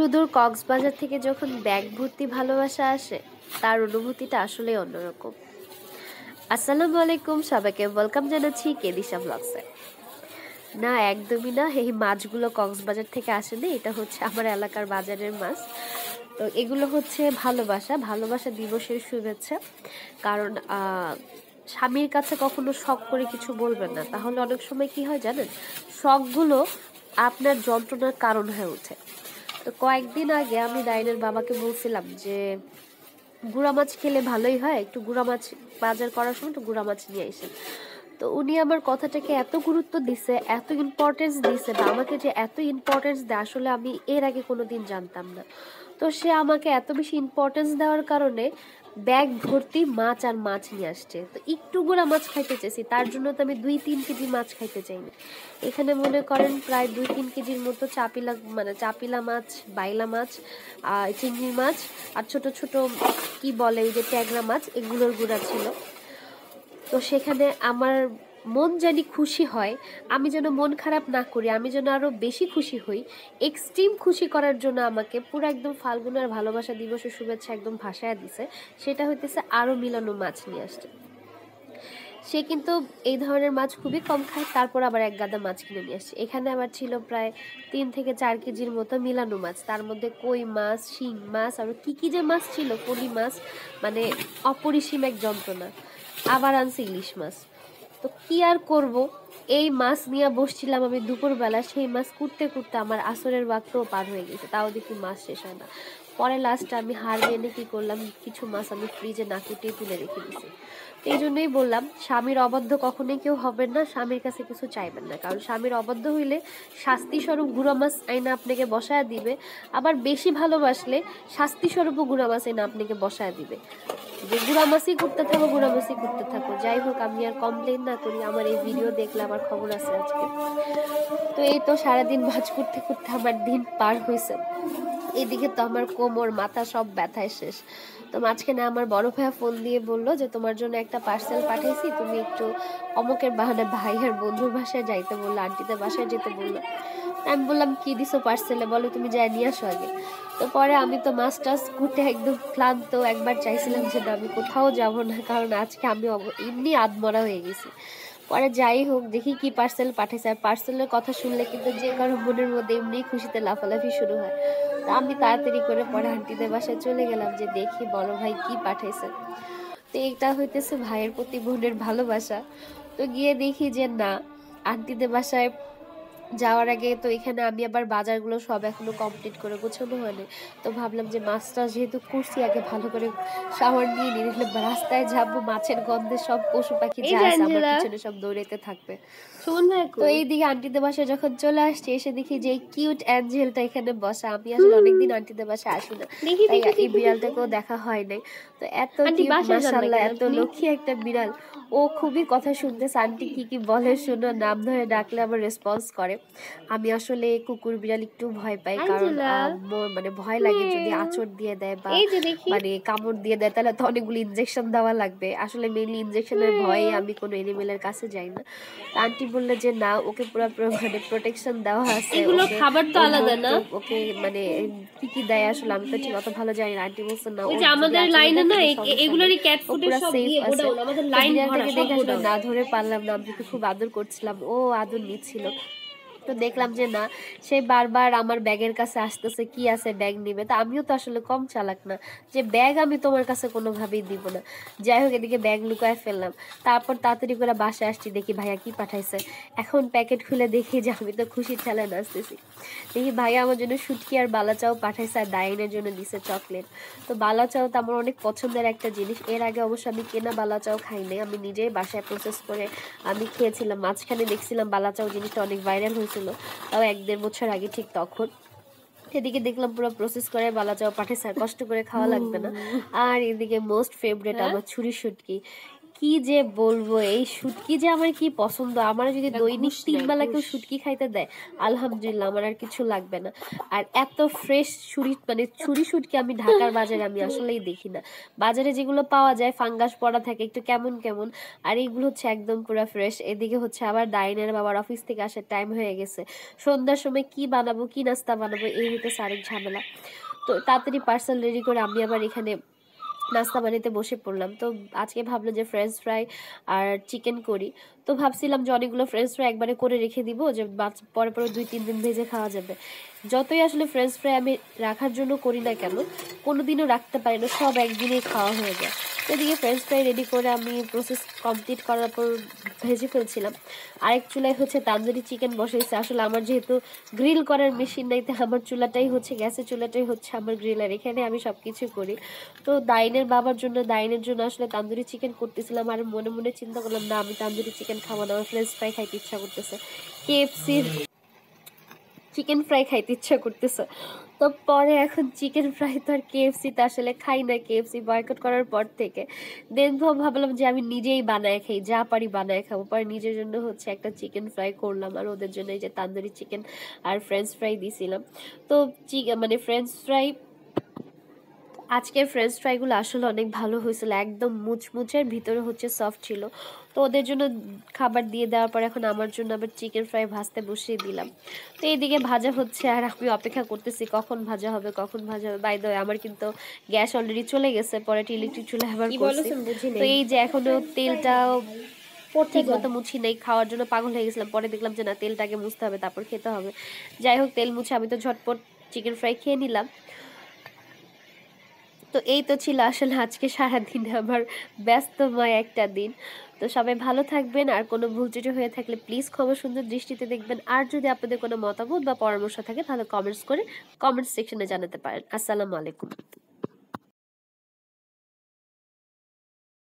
সুদূর কক্সবাজার থেকে যখন ব্যাগ ভর্তি ভালোবাসা আসে, তার অনুভূতিটা আসলে অন্যরকম। আসসালামু আলাইকুম, সবাইকে ওয়েলকাম জানাচ্ছি কেদিশা ব্লগসে না, একদমই না, এই মাছগুলো কক্সবাজার থেকে আসে না এটা হচ্ছে আমার এলাকার বাজারের মাছ। তো এগুলো হচ্ছে ভালোবাসা ভালোবাসা দিবসের শুভেচ্ছা। কারণ স্বামীর কাছে কখনো শখ করে কিছু বলবেন না। তাহলে অনেক সময় কি হয় জানেন? শখগুলো আপনার যন্ত্রণার কারণ হয়ে ওঠে। তো কয়েকদিন আগে আমি ডাইনের বাবাকে বলছিলাম যে, গুঁড়া মাছ খেলে ভালোই হয়, একটু গুঁড়া মাছ বাজার করার সময় একটু গুঁড়া মাছ নিয়ে আসেন। তো উনি আমার কথাটাকে এত গুরুত্ব দিছে, এত ইম্পর্টেন্স দিছে বা আমাকে যে এত ইম্পর্টেন্স দেয়, আসলে আমি এর আগে কোনো দিন জানতাম না। তো সে আমাকে এত বেশি ইম্পর্টেন্স দেওয়ার কারণে ব্যাগ ভর্তি মাছ আর মাছ নিয়ে আসছে। তো একটু গোড়া মাছ খাইতে চাইছি, তার জন্য তো আমি দুই তিন কেজি মাছ খাইতে চাই না এখানে মনে করেন প্রায় দুই তিন কেজির মতো চাপিলা মানে চাপিলা মাছ, বাইলা মাছ চিংড়ি মাছ, আর ছোট ছোট কি বলে এই যে ট্যাংরা মাছ, এগুলোর গুঁড়া ছিল। তো সেখানে আমার মন জানি খুশি হয়, আমি যেন মন খারাপ না করি, আমি যেন আরও বেশি খুশি হই। এক্সট্রিম খুশি করার জন্য আমাকে পুরো একদম ফাল্গুনের ভালোবাসা দিবসের শুভেচ্ছা একদম ভাসায় দিছে। সেটা হইতেছে আরও মিলানো মাছ নিয়ে আসছে। সে কিন্তু এই ধরনের মাছ খুবই কম খায়, তারপর আবার এক গাদা মাছ কিনে নিয়ে আসছে। এখানে আবার ছিল প্রায় তিন থেকে চার কেজির মতো মিলানো মাছ। তার মধ্যে কই মাছ, শিং মাছ, আর কি কি যে মাছ ছিল, পলি মাছ মানে অপরিসীম এক যন্ত্রণা। আবার আনছে ইলিশ মাছ। তো কি আর করব? এই মাছ নিয়ে বসছিলাম আমি দুপুরবেলা, সেই মাছ কুটতে কুটতে আমার আসরের বাক্যও পার হয়ে গেছে, তাও দেখি মাছ শেষ হয় না। পরে লাস্টে আমি হার মেনে কি করলাম, কিছু মাছ আমি ফ্রিজে না কুটিয়ে তুলে রেখে দিছি। এই জন্যই বললাম, স্বামীর অবদ্ধ কখনোই কেউ হবেন না, স্বামীর কাছে কিছু চাইবেন না। কারণ স্বামীর অবদ্ধ হইলে শাস্তিস্বরূপ গুঁড়া মাছ আইনা আপনাকে বসায় দিবে। আবার বেশি ভালোবাসলে শাস্তিস্বরূপও গুঁড়া মাছ আইনা আপনাকে বসায় দিবে। যে গুঁড়া মাছই করতে থাকো গুঁড়া মাছই করতে থাকো। যাই হোক, আমি আর কমপ্লেন না করি, আমার এই ভিডিও দেখলে আমার খবর আছে আজকে। তো এই তো সারাদিন মাছ করতে করতে আমার দিন পার হয়েছে এদিকে তো আমার কোমর, মাথা সব ব্যথায় শেষ। তো মাঝখানে আমার বড় ভাইয়া ফোন দিয়ে বলল যে, তোমার জন্য একটা পার্সেল পাঠিয়েছি, তুমি একটু অমকের বাহানে ভাই আর বন্ধুর বাসায় যাইতে বলল আন্টিতে বাসায় যেতে বলল। আমি বললাম, কি দিছো পার্সেলে বলো, তুমি যাই, নিয়ে আসো আগে। তো পরে আমি তো মাছ টাছ কুটে একদম ক্লান্ত, একবার চাইছিলাম যে আমি কোথাও যাব না, কারণ আজকে আমি এমনি আধমরা হয়ে গেছি। পরে যাই হোক, দেখি কি পার্সেল পাঠাইছে। আর পার্সেলের কথা শুনলে কিন্তু যে কারও মনের মধ্যে এমনি খুশিতে লাফালাফি শুরু হয়। তা আমি তাড়াতাড়ি করে পরে আন্টিদের বাসায় চলে গেলাম যে দেখি বড় ভাই কি পাঠাইছে। তো এটা হইতেছে ভাইয়ের প্রতি বোনের ভালোবাসা। তো গিয়ে দেখি যে না, আন্টিদের বাসায় যাওয়ার আগে তো এখানে আমি আবার বাজারগুলো সব এখনও কমপ্লিট করে গোছানো হয়নি। তো ভাবলাম যে মাছটা যেহেতু করছি আগে ভালো করে শাওয়ার নিয়ে নিয়ে নিলে রাস্তায় যাব মাছের গন্ধে সব পশু পাখি যা আছে আমার পিছনে সব দৌড়াইতে থাকবে। তো এইদিকে আন্টিদের বাসায় যখন চলে আসছে এসে দেখি যে কিউট অ্যাঞ্জেলটা এখানে বসা। আমি আসলে অনেকদিন আন্টিদের বাসায় আসি না এই বিড়ালটাকেও দেখা হয় নাই। তো এত মাসাল্লাহ এত লক্ষ্মী একটা বিড়াল। ও খুবই কথা শুনতেছে। আন্টি কি কি বলে শুনো নাম ধরে ডাকলে আবার রেসপন্স করে। আমি আসলে কুকুর বিড়াল একটু ভয় পাই কারণ মানে ভয় লাগে যদি আচর দিয়ে দেয় বা মানে কামড় দিয়ে দেয় তাহলে তো অনেকগুলো ইনজেকশন দেওয়া লাগবে। আসলে মেনলি ইনজেকশনের ভয়ে আমি কোনো এনিমেলের কাছে যাই না। আন্টি বললে যে না ওকে পুরো মানে প্রোটেকশন দেওয়া আছে এগুলো খাবার তো আলাদা না? ওকে মানে কি কি দেয় আসলে আমি তো ঠিক অত ভালো জানি না। আন্টি বলছে না ওই যে আমাদের লাইনে না এগুলোরই ক্যাট ফুডের সব দিয়ে গোডাউন আমাদের লাইন ভরা দেখে না ধরে পারলাম না আমি খুব আদর করছিলাম। ও আদর নিচ্ছিল। তো দেখলাম যে না, সে বারবার আমার ব্যাগের কাছে আসতেছে, কি আছে ব্যাগ নিবে? তা আমিও তো আসলে কম চালাক না। যে ব্যাগ আমি তোমার কাছে কোনোভাবেই দিব না। যাই হোক, এদিকে ব্যাগ লুকায় ফেললাম। তারপর তাড়াতাড়ি করে বাসায় আসছি, দেখি ভাইয়া কি পাঠাইছে। এখন প্যাকেট খুলে দেখি যে আমি তো খুশি ঠেলে নাচতেছি। দেখি ভাইয়া আমার জন্য সুটকি আর বালাচাও পাঠাইছে আর ডাইনের জন্য দিছে চকলেট। তো বালাচাও তো আমার অনেক পছন্দের একটা জিনিস। এর আগে অবশ্য আমি কেনা বালাচাও খাই নাই। আমি নিজেই বাসায় প্রসেস করে আমি খেয়েছিলাম। মাঝখানে দেখছিলাম বালাচাও জিনিসটা অনেক ভাইরাল হয়েছে হয়েছিল। তাও এক দেড় বছর আগে ঠিক তখন। এদিকে দেখলাম পুরো প্রসেস করে বালা চাও পাঠে স্যার কষ্ট করে খাওয়া লাগবে না। আর এদিকে মোস্ট ফেভারেট আমার ছুরি শুটকি। কি যে বলব এই শুটকি যে আমার কি পছন্দ? আমার যদি দৈনিক তিন বেলা কেউ। শুটকি খাইতে দেয় আলহামদুলিল্লাহ আমার আর কিছু লাগবে না। আর এত ফ্রেশ ছুরি মানে ছুরি শুটকি আমি ঢাকার বাজারে আমি আসলেই দেখি না। বাজারে যেগুলো পাওয়া যায় ফাঙ্গাস পড়া থাকে একটু কেমন কেমন। আর এইগুলো হচ্ছে একদম পুরো ফ্রেশ এদিকে হচ্ছে আবার ডাইনের বাবার অফিস থেকে আসার টাইম হয়ে গেছে। সন্ধ্যার সময় কি বানাবো কি নাস্তা বানাবো এই হইতে আরেক ঝামেলা। তো তাড়াতাড়ি পার্সেল রেডি করে আমি আবার এখানে নাস্তা বানিতে বসে পড়লাম। তো আজকে ভাবলো যে ফ্রেঞ্চ ফ্রাই আর চিকেন করি। তো ভাবছিলাম যে অনেকগুলো ফ্রেঞ্চ ফ্রাই একবারে করে রেখে দিব, যে পরে পরে দুই তিন দিন ভেজে খাওয়া যাবে। যতই আসলে ফ্রেঞ্চ ফ্রাই আমি রাখার জন্য করি না কেন কোনো দিনও রাখতে পারি না, সব একদিনেই খাওয়া হয়ে যায়। এদিকে ফ্রেঞ্চ ফ্রাই রেডি করে আমি প্রসেস কমপ্লিট করার পর ভেজে ফেলছিলাম। আরেক চুলায় হচ্ছে তান্দুরি চিকেন বসাইছে। আসলে আমার যেহেতু গ্রিল করার মেশিন নাই, তো আমার চুলাটাই হচ্ছে, গ্যাসের চুলাটাই হচ্ছে আমার গ্রিলার এখানে আমি সব কিছু করি। তো দাইনের বাবার জন্য, দাইনের জন্য আসলে তান্দুরি চিকেন করতেছিলাম আর মনে মনে চিন্তা করলাম, না আমি তান্দুরি চিকেন খাব না, আমার ফ্রেঞ্চ ফ্রাই খাইতে ইচ্ছা করতেছে। কেএফসির চিকেন ফ্রাই খাইতে ইচ্ছা করতেছে। তো পরে এখন চিকেন ফ্রাই তো আর কেএফসিতে আসলে খাই না। কেএফসি বয়কট করার পর থেকে দেন তো ভাবলাম যে আমি নিজেই বানায় খাই, যা পারি বানায় খাব। পরে নিজের জন্য হচ্ছে একটা চিকেন ফ্রাই করলাম আর ওদের জন্য এই যে তান্দুরি চিকেন আর ফ্রেঞ্চ ফ্রাই দিছিলাম। তো মানে ফ্রেঞ্চ ফ্রাই আজকের ফ্রেঞ্চ ফ্রাইগুলো আসলে অনেক ভালো হয়েছিল। একদম মুচমুচের ভিতরে হচ্ছে সফট ছিল। তো ওদের জন্য খাবার দিয়ে দেওয়ার পর এখন আমার জন্য আবার চিকেন ফ্রাই ভাজতে বসিয়ে দিলাম। তো এইদিকে ভাজা হচ্ছে আর আমি অপেক্ষা করতেছি কখন ভাজা হবে কখন ভাজা হবে। বাই দ্য আমার কিন্তু গ্যাস অলরেডি চলে গেছে পরে ইলেকট্রিক চুলা আবার তো এই যে এখনও তেলটাও ঠিক মতো মুছি নেই খাওয়ার জন্য পাগল হয়ে গেছিলাম। পরে দেখলাম যে না তেলটাকে মুছতে হবে তারপর খেতে হবে। যাই হোক তেল মুছে আমি তো ঝটপট চিকেন ফ্রাই খেয়ে নিলাম। তো এই তো ছিল আসলে আজকে সারাদিনে আমার ব্যস্তময় একটা দিন। তো সবাই ভালো থাকবেন। আর কোনো ভুল ত্রুটি হয়ে থাকলে প্লিজ ক্ষমা সুন্দর দৃষ্টিতে দেখবেন। আর যদি আপনাদের কোনো মতামত বা পরামর্শ থাকে, তাহলে কমেন্টস করে কমেন্ট সেকশনে জানাতে পারেন। আসসালামু আলাইকুম।